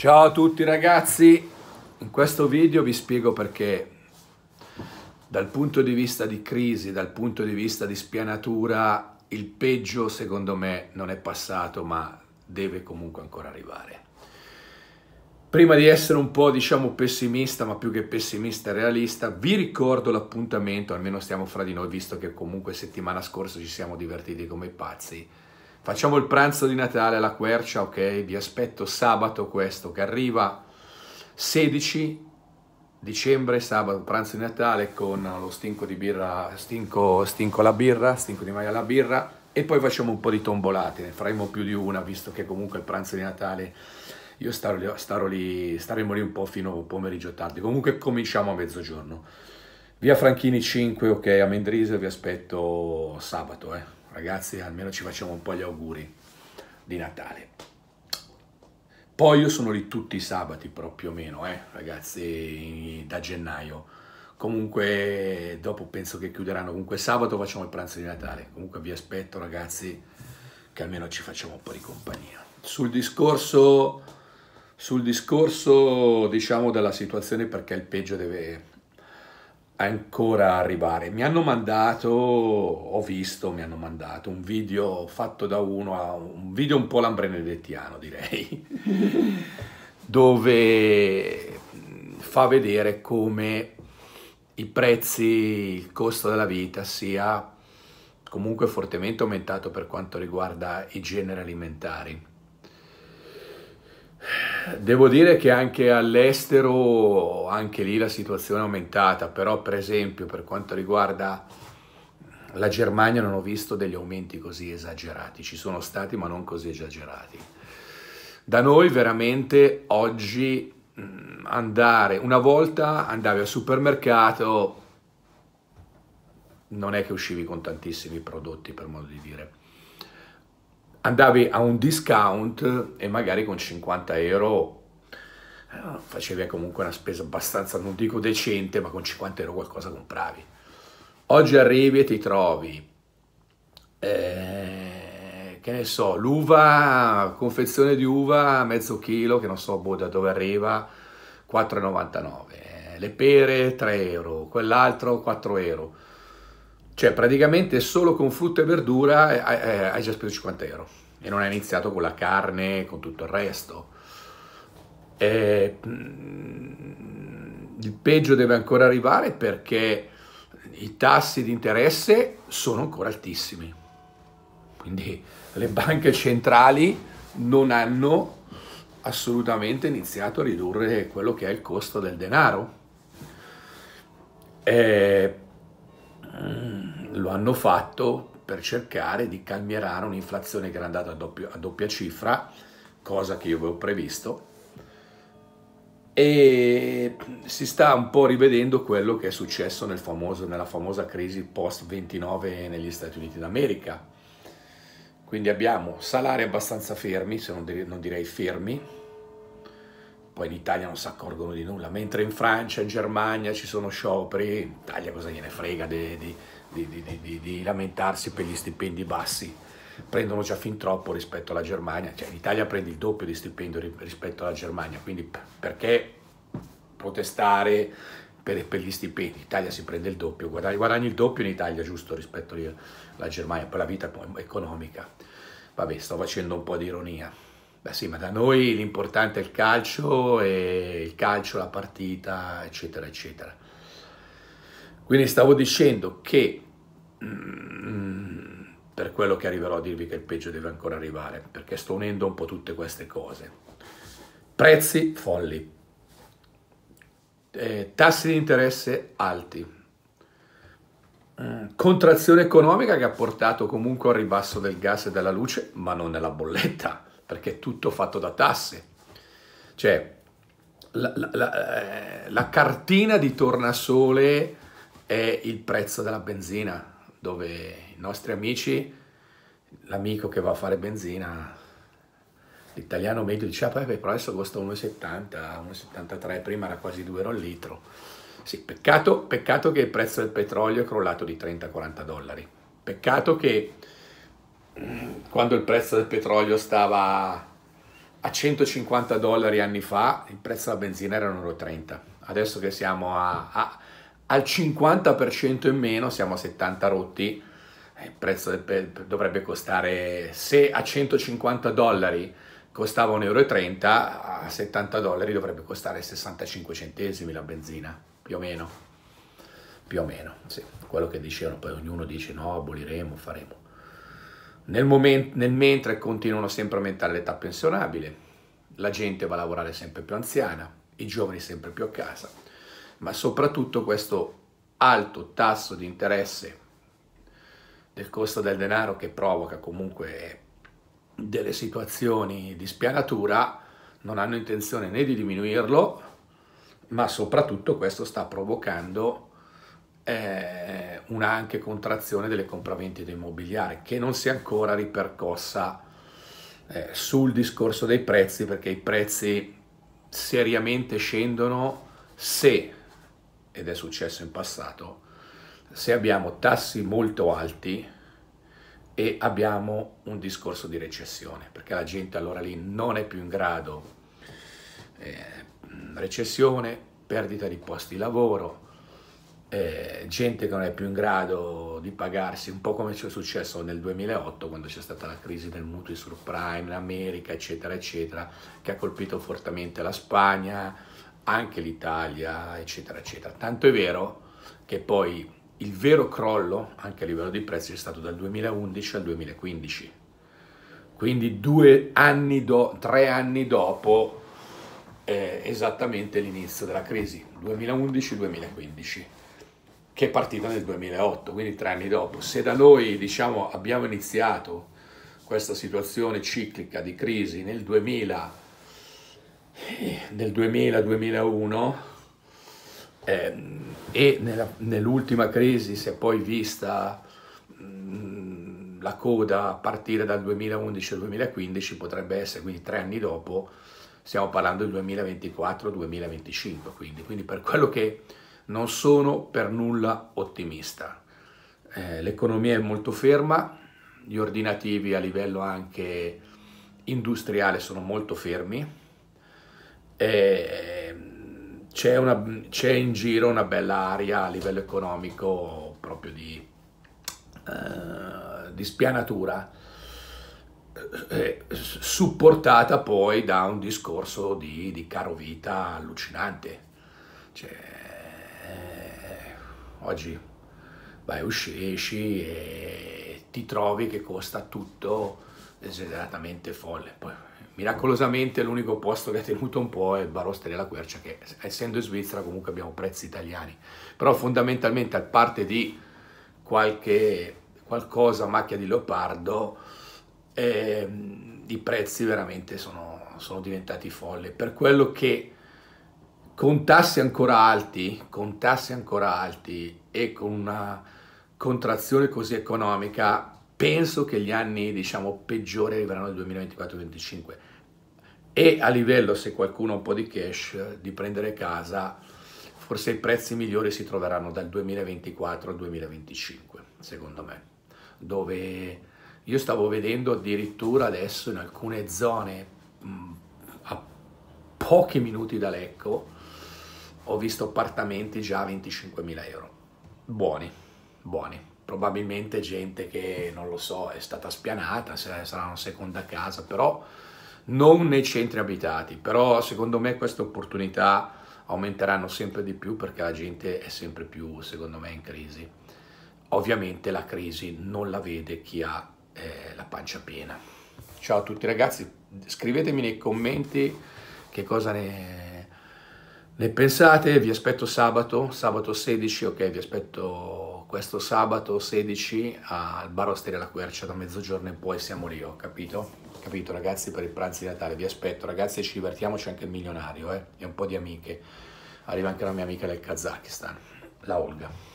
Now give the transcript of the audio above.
Ciao a tutti ragazzi, in questo video vi spiego perché dal punto di vista di crisi, dal punto di vista di spianatura, il peggio secondo me non è passato ma deve comunque ancora arrivare. Prima di essere un po' diciamo pessimista, ma più che pessimista realista, vi ricordo l'appuntamento, almeno stiamo fra di noi, visto che comunque settimana scorsa ci siamo divertiti come pazzi, Facciamo il pranzo di Natale alla quercia, ok? Vi aspetto sabato questo che arriva 16 dicembre, sabato, pranzo di Natale con lo stinco di birra, stinco, stinco la birra, stinco di maia la birra e poi facciamo un po' di tombolate, ne faremo più di una visto che comunque il pranzo di Natale io starò starò lì, staremo lì un po' fino a pomeriggio tardi, comunque cominciamo a mezzogiorno. Via Franchini 5, ok, a Mendrise vi aspetto sabato, eh ragazzi almeno ci facciamo un po' gli auguri di Natale. Poi io sono lì tutti i sabati, però più o meno, eh, ragazzi, da gennaio. Comunque dopo penso che chiuderanno, comunque sabato facciamo il pranzo di Natale. Comunque vi aspetto ragazzi che almeno ci facciamo un po' di compagnia. Sul discorso, sul discorso diciamo della situazione perché il peggio deve, ancora arrivare. Mi hanno mandato, ho visto, mi hanno mandato un video fatto da uno, un video un po' lambrenedettiano direi, dove fa vedere come i prezzi, il costo della vita sia comunque fortemente aumentato per quanto riguarda i generi alimentari Devo dire che anche all'estero, anche lì la situazione è aumentata, però per esempio per quanto riguarda la Germania non ho visto degli aumenti così esagerati, ci sono stati ma non così esagerati. Da noi veramente oggi andare, una volta andavi al supermercato, non è che uscivi con tantissimi prodotti per modo di dire andavi a un discount e magari con 50 euro eh, facevi comunque una spesa abbastanza, non dico decente, ma con 50 euro qualcosa compravi. Oggi arrivi e ti trovi, eh, che ne so, l'uva, confezione di uva, mezzo chilo, che non so boh, da dove arriva, 4,99. Le pere 3 euro, quell'altro 4 euro cioè praticamente solo con frutta e verdura eh, eh, hai già speso 50 euro e non hai iniziato con la carne, con tutto il resto. E, mm, il peggio deve ancora arrivare perché i tassi di interesse sono ancora altissimi. Quindi le banche centrali non hanno assolutamente iniziato a ridurre quello che è il costo del denaro. E, lo hanno fatto per cercare di calmierare un'inflazione che era andata a, doppio, a doppia cifra, cosa che io avevo previsto, e si sta un po' rivedendo quello che è successo nel famoso, nella famosa crisi post-29 negli Stati Uniti d'America. Quindi abbiamo salari abbastanza fermi, se non direi fermi, poi in Italia non si accorgono di nulla, mentre in Francia, in Germania ci sono scioperi, in Italia cosa gliene frega di, di di, di, lamentarsi per gli stipendi bassi, prendono già fin troppo rispetto alla Germania, cioè l'Italia prende il doppio di stipendio rispetto alla Germania, quindi perché protestare per, per gli stipendi? In Italia si prende il doppio, guadagni, guadagni il doppio in Italia giusto rispetto alla Germania, poi la vita economica. Vabbè, sto facendo un po' di ironia. Beh sì, ma da noi l'importante è il calcio, e il calcio, la partita, eccetera, eccetera. Quindi stavo dicendo che mm, per quello che arriverò a dirvi che il peggio deve ancora arrivare, perché sto unendo un po' tutte queste cose. Prezzi folli, eh, tassi di interesse alti, eh, contrazione economica che ha portato comunque al ribasso del gas e della luce, ma non nella bolletta, perché è tutto fatto da tasse. Cioè, la, la, la, eh, la cartina di tornasole è il prezzo della benzina, dove i nostri amici, l'amico che va a fare benzina, l'italiano medio dice, ah, beh, però adesso costa 1,70, 1,73, prima era quasi 2 euro al litro. Sì, peccato, peccato che il prezzo del petrolio è crollato di 30-40 dollari. Peccato che quando il prezzo del petrolio stava a 150 dollari anni fa il prezzo della benzina era 1,30 euro. Adesso che siamo a, a, al 50% in meno, siamo a 70 rotti, eh, il prezzo del, dovrebbe costare, se a 150 dollari costava 1,30 euro, a 70 dollari dovrebbe costare 65 centesimi la benzina, più o meno. Più o meno, sì. Quello che dicevano, poi ognuno dice no, aboliremo, faremo. Nel, momento, nel mentre continuano sempre a aumentare l'età pensionabile, la gente va a lavorare sempre più anziana, i giovani sempre più a casa, ma soprattutto questo alto tasso di interesse del costo del denaro che provoca comunque delle situazioni di spianatura, non hanno intenzione né di diminuirlo, ma soprattutto questo sta provocando eh, una anche contrazione delle compravendite immobiliari che non si è ancora ripercossa eh, sul discorso dei prezzi perché i prezzi seriamente scendono se, ed è successo in passato, se abbiamo tassi molto alti e abbiamo un discorso di recessione, perché la gente allora lì non è più in grado, eh, recessione, perdita di posti di lavoro, eh, gente che non è più in grado di pagarsi, un po' come ci è successo nel 2008 quando c'è stata la crisi del mutui subprime America, eccetera, eccetera, che ha colpito fortemente la Spagna, anche l'Italia, eccetera, eccetera. Tanto è vero che poi il vero crollo, anche a livello di prezzi, è stato dal 2011 al 2015. Quindi due anni, do, tre anni dopo eh, esattamente l'inizio della crisi, 2011-2015 che è partita nel 2008, quindi tre anni dopo. Se da noi diciamo, abbiamo iniziato questa situazione ciclica di crisi nel 2000, nel 2000-2001 eh, e nell'ultima crisi si è poi vista mh, mm, la coda a partire dal 2011 al 2015, potrebbe essere quindi tre anni dopo, stiamo parlando del 2024-2025, quindi, quindi per quello che non sono per nulla ottimista. Eh, l'economia è molto ferma, gli ordinativi a livello anche industriale sono molto fermi, eh, c'è, in giro una bella aria a livello economico proprio di, eh, di spianatura, eh, supportata poi da un discorso di, di caro vita allucinante. Cioè, Oggi vai, uscisci e ti trovi che costa tutto esageratamente folle. Poi, miracolosamente l'unico posto che ha tenuto un po' è il Barosteria della Quercia, che essendo in Svizzera comunque abbiamo prezzi italiani. Però fondamentalmente a parte di qualche qualcosa macchia di leopardo, eh, i prezzi veramente sono, sono diventati folle. Per quello che con tassi ancora alti, con tassi ancora alti e con una contrazione così economica, penso che gli anni diciamo, peggiori arriveranno nel 2024-2025 e a livello, se qualcuno ha un po' di cash, di prendere casa, forse i prezzi migliori si troveranno dal 2024 al 2025, secondo me, dove io stavo vedendo addirittura adesso in alcune zone a pochi minuti da Lecco, ho visto appartamenti già a 25.000 euro. Buoni, buoni. Probabilmente gente che, non lo so, è stata spianata, sarà una seconda casa, però non nei centri abitati. Però secondo me queste opportunità aumenteranno sempre di più perché la gente è sempre più, secondo me, in crisi. Ovviamente la crisi non la vede chi ha eh, la pancia piena. Ciao a tutti ragazzi, scrivetemi nei commenti che cosa ne ne pensate? Vi aspetto sabato, sabato 16, ok, vi aspetto questo sabato 16 al bar Osteria La Quercia da mezzogiorno in poi siamo lì, ho capito? Capito ragazzi per il pranzo di Natale, vi aspetto ragazzi ci divertiamoci anche il milionario eh? e un po' di amiche, arriva anche la mia amica del Kazakistan, la Olga.